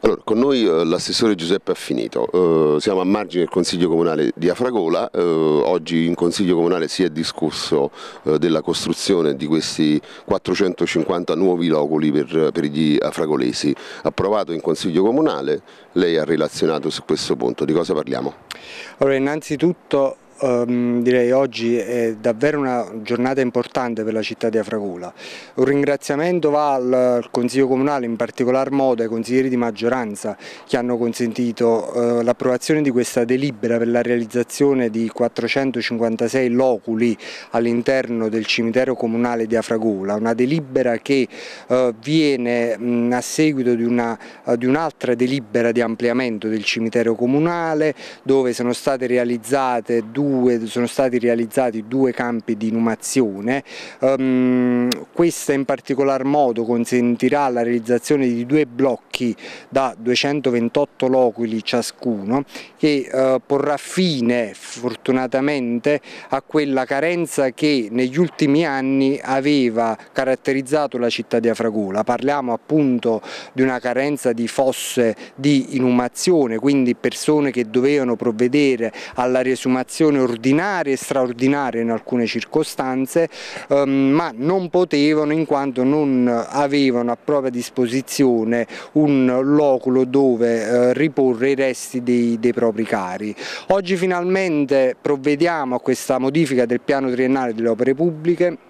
Allora, con noi eh, l'assessore Giuseppe Affinito, eh, siamo a margine del Consiglio Comunale di Afragola, eh, oggi in Consiglio Comunale si è discusso eh, della costruzione di questi 450 nuovi loculi per, per, gli afragolesi, approvato in Consiglio Comunale, lei ha relazionato su questo punto, di cosa parliamo? Allora, innanzitutto Um, direi oggi è davvero una giornata importante per la città di Afragola. Un ringraziamento va al, al, Consiglio Comunale, in particolar modo ai consiglieri di maggioranza che hanno consentito uh, l'approvazione di questa delibera per la realizzazione di 456 loculi all'interno del cimitero comunale di Afragola, una delibera che uh, viene mh, a seguito di, di un'altra delibera di ampliamento del cimitero comunale dove sono state realizzate due due, sono stati realizzati due campi di inumazione, um, questa in particolar modo consentirà la realizzazione di due blocchi da 228 loculi ciascuno che uh, porrà fine fortunatamente a quella carenza che negli ultimi anni aveva caratterizzato la città di Afragola. Parliamo appunto di una carenza di fosse di inumazione, quindi persone che dovevano provvedere alla riesumazione ordinarie e straordinarie in alcune circostanze, ehm, ma non potevano in quanto non avevano a propria disposizione un loculo dove eh, riporre i resti dei, dei propri cari. Oggi finalmente provvediamo a questa modifica del piano triennale delle opere pubbliche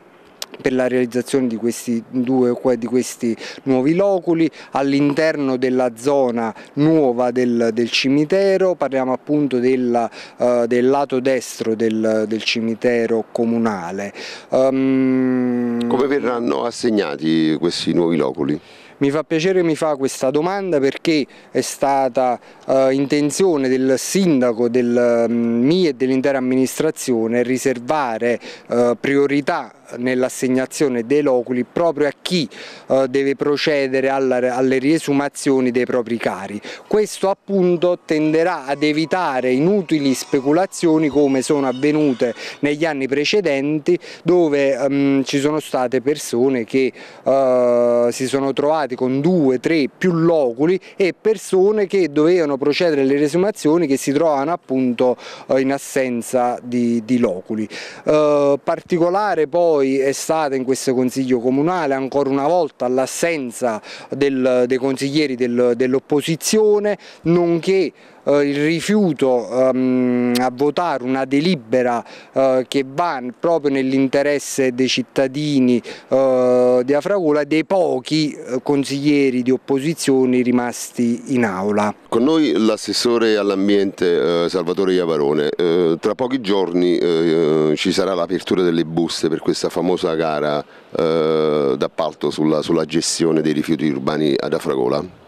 per la realizzazione di questi, due, di questi nuovi loculi all'interno della zona nuova del, del cimitero, parliamo appunto della, uh, del lato destro del, del cimitero comunale. Um... Come verranno assegnati questi nuovi loculi? Mi fa piacere mi fa questa domanda perché è stata uh, intenzione del sindaco, del um, MI e dell'intera amministrazione riservare uh, priorità nell'assegnazione dei loculi proprio a chi uh, deve procedere alle riesumazioni dei propri cari. Questo appunto tenderà ad evitare inutili speculazioni come sono avvenute negli anni precedenti dove um, ci sono state persone che uh, si sono trovate con due, tre, più loculi e persone che dovevano procedere alle riesumazioni che si trovano appunto uh, in assenza di, di loculi. particolare poi poi è stata in questo consiglio comunale ancora una volta l'assenza dei consiglieri del, dell'opposizione nonché il rifiuto ehm, a votare una delibera eh, che va proprio nell'interesse dei cittadini eh, di Afragola dei pochi eh, consiglieri di opposizione rimasti in aula. Con noi l'assessore all'ambiente eh, Salvatore Iavarone, eh, tra pochi giorni ci sarà l'apertura delle buste per questa famosa gara d'appalto sulla, sulla gestione dei rifiuti urbani ad Afragola.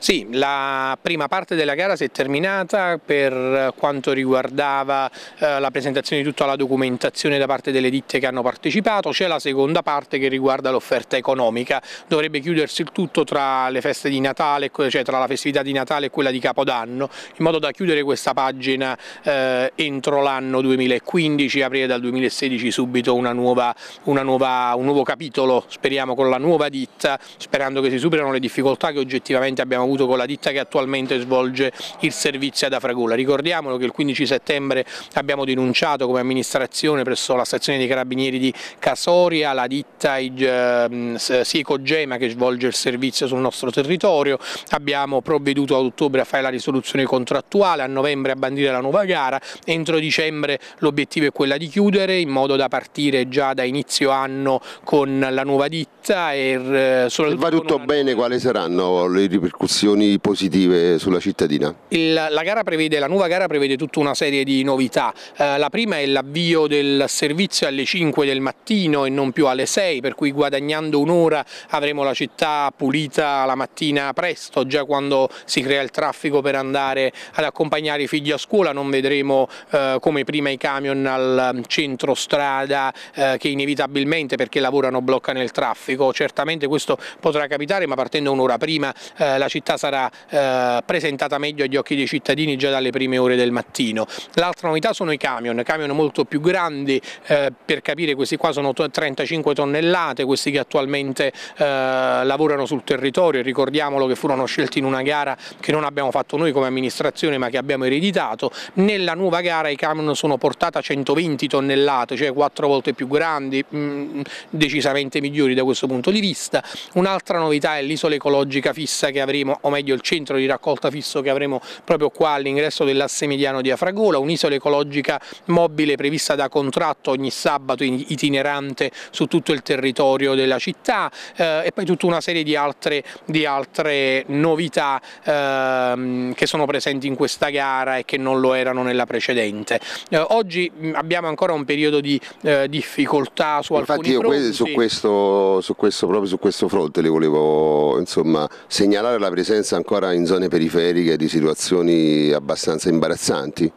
Sì, la prima parte della gara si è terminata per quanto riguardava eh, la presentazione di tutta la documentazione da parte delle ditte che hanno partecipato, c'è la seconda parte che riguarda l'offerta economica, dovrebbe chiudersi il tutto tra le feste di Natale, cioè tra la festività di Natale e quella di Capodanno, in modo da chiudere questa pagina eh, entro l'anno 2015 e aprire dal 2016 subito una nuova, una nuova, un nuovo capitolo, speriamo con la nuova ditta, sperando che si superino le difficoltà che oggettivamente abbiamo avuto con la ditta che attualmente svolge il servizio ad Afragola. Ricordiamolo che il 15 settembre abbiamo denunciato come amministrazione presso la stazione dei carabinieri di Casoria la ditta eh, Sieco Gema che svolge il servizio sul nostro territorio, abbiamo provveduto ad ottobre a fare la risoluzione contrattuale, a novembre a bandire la nuova gara, entro dicembre l'obiettivo è quella di chiudere in modo da partire già da inizio anno con la nuova ditta e eh, Se va tutto bene quali saranno le ripercussioni? Ripercussioni positive sulla cittadina? Il, la, gara prevede, la nuova gara prevede tutta una serie di novità, eh, la prima è l'avvio del servizio alle 5 del mattino e non più alle 6, per cui guadagnando un'ora avremo la città pulita la mattina presto, già quando si crea il traffico per andare ad accompagnare i figli a scuola. Non vedremo eh, come prima i camion al centro strada eh, che inevitabilmente perché lavorano bloccano il traffico, certamente questo potrà capitare ma partendo un'ora prima eh, la città città sarà eh, presentata meglio agli occhi dei cittadini già dalle prime ore del mattino. L'altra novità sono i camion, camion molto più grandi, eh, per capire questi qua sono 35 tonnellate, questi che attualmente eh, lavorano sul territorio, ricordiamolo che furono scelti in una gara che non abbiamo fatto noi come amministrazione ma che abbiamo ereditato, nella nuova gara i camion sono portata 120 tonnellate, cioè quattro volte più grandi, mh, mm, decisamente migliori da questo punto di vista. Un'altra novità è l'isola ecologica fissa che avremo, o meglio il centro di raccolta fisso che avremo proprio qua all'ingresso dell'asse mediano di Afragola, un'isola ecologica mobile prevista da contratto ogni sabato itinerante su tutto il territorio della città eh, e poi tutta una serie di altre, di altre novità ehm, che sono presenti in questa gara e che non lo erano nella precedente. Eh, oggi abbiamo ancora un periodo di eh, difficoltà su Infatti alcuni io su questo, su questo, proprio su questo fronte le volevo insomma, segnalare la presenza ancora in zone periferiche di situazioni abbastanza imbarazzanti.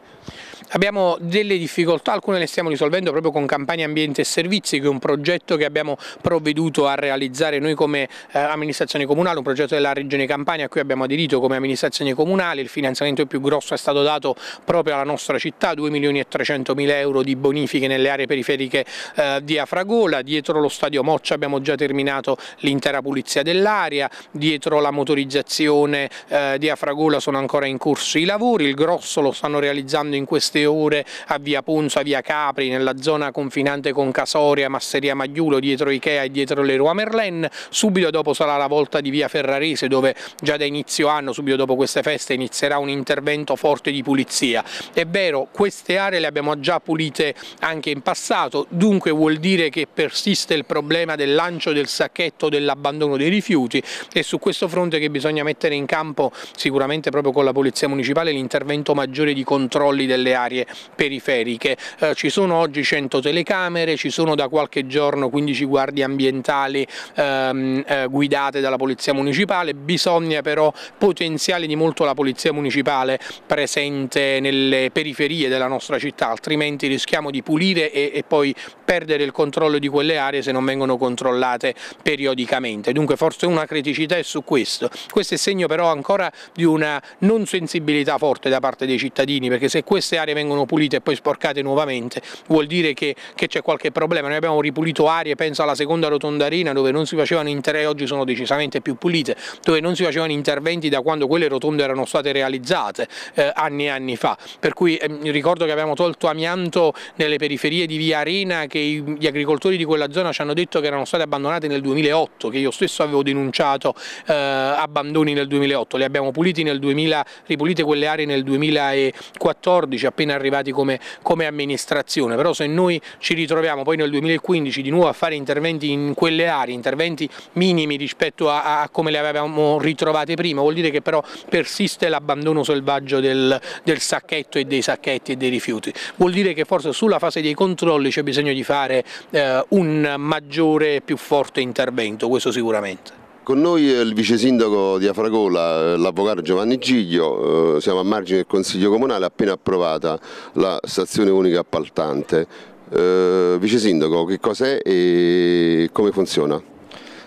Abbiamo delle difficoltà, alcune le stiamo risolvendo proprio con Campagna Ambiente e Servizi, che è un progetto che abbiamo provveduto a realizzare noi come eh, amministrazione comunale, un progetto della Regione Campania a cui abbiamo aderito come amministrazione comunale, il finanziamento più grosso è stato dato proprio alla nostra città, 2 milioni e 300 mila euro di bonifiche nelle aree periferiche eh, di Afragola, dietro lo stadio Moccia abbiamo già terminato l'intera pulizia dell'area, dietro la motorizzazione eh, di Afragola sono ancora in corso i lavori, il grosso lo stanno realizzando in queste ore a via Ponzo, a via Capri, nella zona confinante con Casoria, Masseria Magliulo, dietro Ikea e dietro Leroy Merlin. Subito dopo sarà la volta di via Ferrarese dove già da inizio anno, subito dopo queste feste, inizierà un intervento forte di pulizia. È vero, queste aree le abbiamo già pulite anche in passato, dunque vuol dire che persiste il problema del lancio del sacchetto dell'abbandono dei rifiuti e su questo fronte che bisogna mettere in campo sicuramente proprio con la Polizia Municipale l'intervento maggiore di controlli delle aree aree periferiche. Eh, ci sono oggi 100 telecamere, ci sono da qualche giorno 15 guardie ambientali ehm, eh, guidate dalla Polizia Municipale, bisogna però potenziare di molto la Polizia Municipale presente nelle periferie della nostra città, altrimenti rischiamo di pulire e, e poi perdere il controllo di quelle aree se non vengono controllate periodicamente. Dunque forse una criticità è su questo. Questo è segno però ancora di una non sensibilità forte da parte dei cittadini, perché se queste aree vengono vengono pulite e poi sporcate nuovamente, vuol dire che c'è qualche problema. Noi abbiamo ripulito aree, penso alla seconda rotondarina dove non si facevano interventi, oggi sono decisamente più pulite, dove non si facevano interventi da quando quelle rotonde erano state realizzate eh, anni e anni fa. Per cui eh, ricordo che abbiamo tolto amianto nelle periferie di Via Arena che gli agricoltori di quella zona ci hanno detto che erano state abbandonate nel 2008, che io stesso avevo denunciato eh, abbandoni nel 2008, le abbiamo puliti nel 2000, ripulite quelle aree nel 2014 appena appena arrivati come, come amministrazione, però se noi ci ritroviamo poi nel 2015 di nuovo a fare interventi in quelle aree, interventi minimi rispetto a, a come le avevamo ritrovate prima, vuol dire che però persiste l'abbandono selvaggio del, del sacchetto e dei sacchetti e dei rifiuti, vuol dire che forse sulla fase dei controlli c'è bisogno di fare eh, un maggiore e più forte intervento, questo sicuramente. Con noi il vice sindaco di Afragola, l'avvocato Giovanni Giglio, eh, siamo a margine del Consiglio Comunale, appena approvata la stazione unica appaltante. Eh, vice sindaco, che cos'è e come funziona?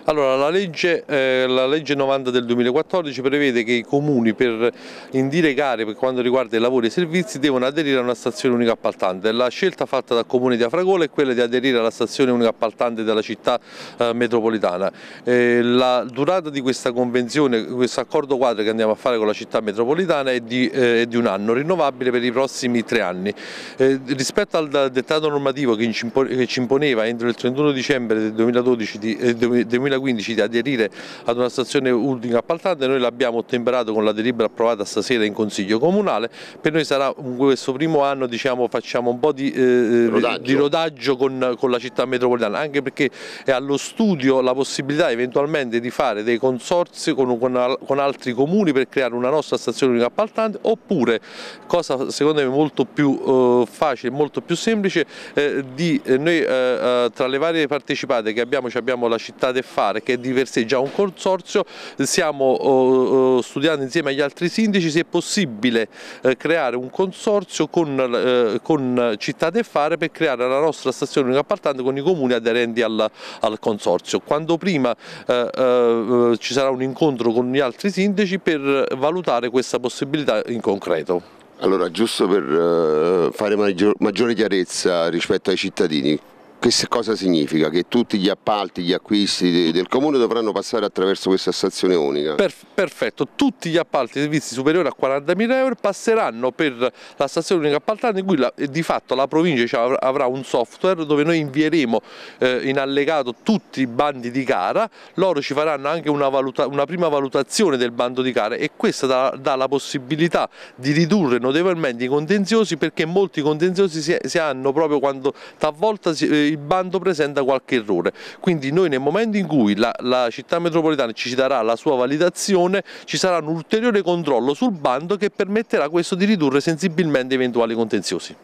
Allora, la legge, eh, la legge, 90 del 2014 prevede che i comuni per indire gare per quanto riguarda i lavori e i servizi devono aderire a una stazione unica appaltante. La scelta fatta dal comune di Afragola è quella di aderire alla stazione unica appaltante della città eh, metropolitana. Eh, la durata di questa convenzione, questo accordo quadro che andiamo a fare con la città metropolitana è di, eh, è di un anno, rinnovabile per i prossimi tre anni. Eh, rispetto al dettato normativo che ci imponeva entro il 31 dicembre del 2012 di, 2015 2015 di aderire ad una stazione unica appaltante, noi l'abbiamo ottemperato con la delibera approvata stasera in Consiglio Comunale, per noi sarà questo primo anno diciamo, facciamo un po' di eh, rodaggio, di rodaggio con, con, la città metropolitana, anche perché è allo studio la possibilità eventualmente di fare dei consorzi con, con, con altri comuni per creare una nostra stazione unica appaltante oppure, cosa secondo me molto più eh, facile, molto più semplice, eh, di eh, noi eh, eh, tra le varie partecipate che abbiamo, abbiamo la città del Fa fare, che è di per sé già un consorzio, stiamo oh, oh, studiando insieme agli altri sindaci se è possibile eh, creare un consorzio con, eh, con Città del Fare per creare la nostra stazione unica appaltante con i comuni aderenti al, al consorzio. Quando prima eh, ci sarà un incontro con gli altri sindaci per valutare questa possibilità in concreto. Allora, giusto per fare maggiore chiarezza rispetto ai cittadini, questo cosa significa? Che tutti gli appalti, gli acquisti del comune dovranno passare attraverso questa stazione unica? perfetto, tutti gli appalti servizi superiori a 40.000 euro passeranno per la stazione unica appaltante in cui la, di fatto la provincia avrà un software dove noi invieremo eh, in allegato tutti i bandi di gara, loro ci faranno anche una, valuta, una prima valutazione del bando di gara e questa dà, dà, la possibilità di ridurre notevolmente i contenziosi perché molti contenziosi si, si hanno proprio quando talvolta si, eh, il bando presenta qualche errore. Quindi noi nel momento in cui la, la città metropolitana ci darà la sua validazione ci sarà un ulteriore controllo sul bando che permetterà questo di ridurre sensibilmente eventuali contenziosi.